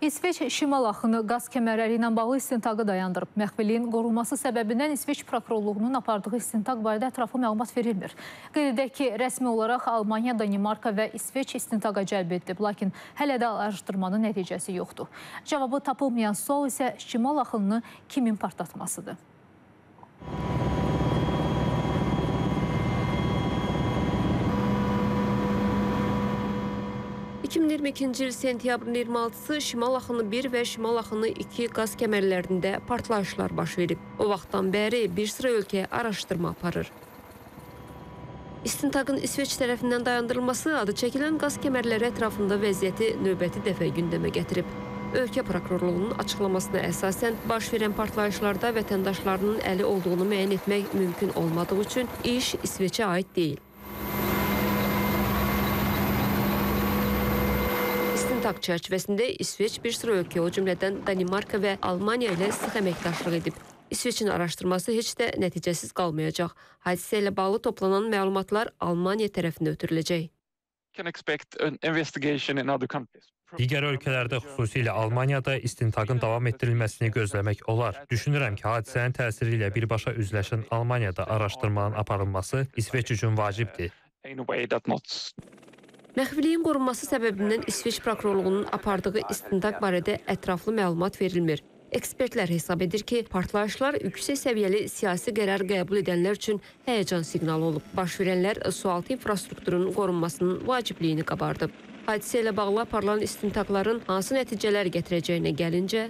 İsveç şimal axını qaz kəmərləri ilə bağlı istintaqı dayandırıb. Məxfiliyin qorunması səbəbindən İsveç prokurorluğunun apardığı istintaq barədə ətraflı məlumat verilmir. Qeyd edək ki, rəsmi olaraq Almaniya, Danimarka və İsveç istintaqa cəlb edilib, lakin hələ də araşdırmanın nəticəsi yoxdur. Cavabı tapılmayan sual isə şimal axınını kimin partlatmasıdır? 2022-ci il sentyabrın 26-sı Şimal axını 1 və Şimal axını 2 qaz kəmərlərində partlayışlar baş verib. O vaxtdan bəri bir sıra ölkə araşdırma aparır. İstintaqın İsveç tərəfindən dayandırılması adı çəkilən qaz kəmərləri ətrafında vəziyyəti növbəti dəfə gündəmə gətirib. Ölkə prokurorluğunun açıqlamasına əsasən baş verən partlayışlarda vətəndaşlarının əli olduğunu müəyyən etmək mümkün olmadığı üçün iş İsveçə aid deyil. İstintaq çərçivəsində İsveç bir sıra ölkə, o cümlədən Danimarka və Almaniya ilə sıx əməkdaşlıq edib. İsveçin araşdırması heç də nəticəsiz qalmayacaq. Hadisə ilə bağlı toplanan məlumatlar Almaniya tərəfinə ötürüləcək. Digər ölkələrdə, xüsusilə Almaniyada istintaqın davam etdirilməsini gözləmək olar. Düşünürəm ki, hadisənin təsiri ilə birbaşa üzləşən Almaniyada araşdırmanın aparılması İsveç üçün vacibdir. Məxfiliyin qorunması səbəbindən İsveç prokurorluğunun apardığı istintaq barədə ətraflı məlumat verilmir. Ekspertlər hesab edir ki, partlayışlar yüksək səviyyəli siyasi qərar qəbul edənlər üçün həyəcan siqnalı olub. Baş verənlər sualtı infrastrukturun qorunmasının vacibliyini qabardıb. Hadisə ilə bağlı aparılan istintaqların hansı nəticələr gətirəcəyinə gəlincə,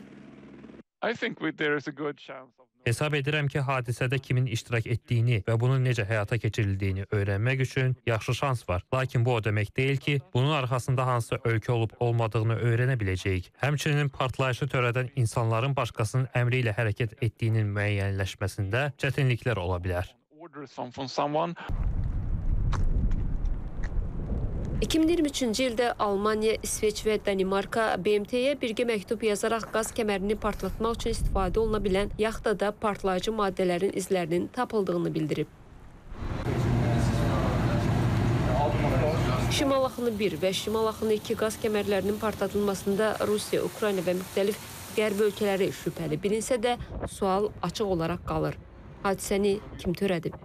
I think there is a good chance of Hesab edirəm ki, hadisədə kimin iştirak etdiyini və bunun necə həyata keçirildiyini öyrənmək üçün yaxşı şans var. Lakin bu o demək deyil ki, bunun arxasında hansısa ölkə olub olmadığını öyrənə biləcəyik. Həmçinin partlayışı törədən insanların başqasının əmri ilə hərəkət etdiyinin müəyyənləşməsində çətinliklər ola bilər. 2023-cü ildə Almaniya, İsveç və Danimarka BMT-yə birgə məktub yazaraq qaz kəmərini partlatmaq üçün istifadə oluna bilən yaxtada partlayıcı maddələrin izlərinin tapıldığını bildirib. Şimal axını 1 və Şimal axını 2 qaz kəmərlərinin partladılmasında Rusiya, Ukrayna və müxtəlif qərb ölkələri şübhəli bilinsə də sual açıq olaraq qalır. Hadisəni kim törədib?